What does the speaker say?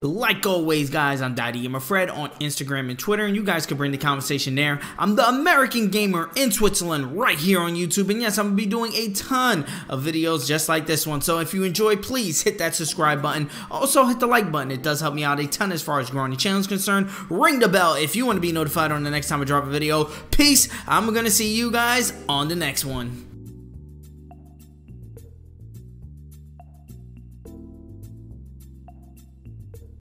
like always, guys, I'm Daddy Gamer Fred on Instagram and Twitter, and you guys can bring the conversation there. I'm the American Gamer in Switzerland right here on YouTube, and yes, I'm gonna be doing a ton of videos just like this one. So if you enjoy, please hit that subscribe button. Also, hit the like button. It does help me out a ton as far as growing the channel is concerned. Ring the bell if you want to be notified on the next time I drop a video. Peace. I'm gonna see you guys on the next one.